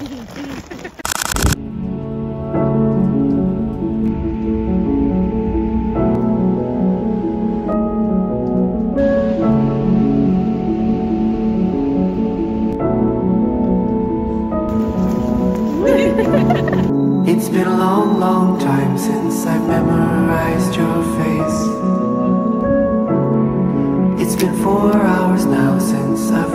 It's been a long, long time since I've memorized your face. It's been four hours now since I've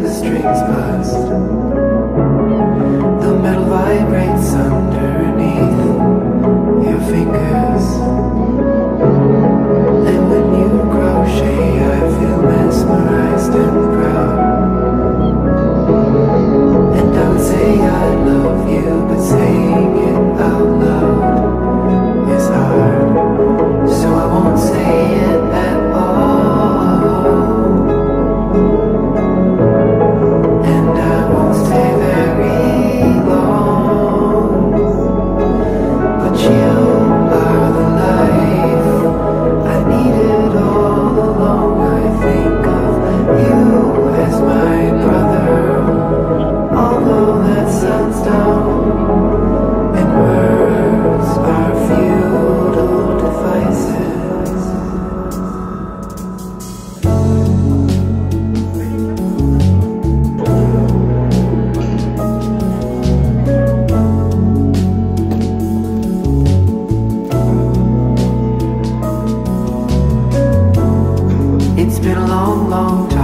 the strings buzzed The metal vibrates. It's been a long, long time.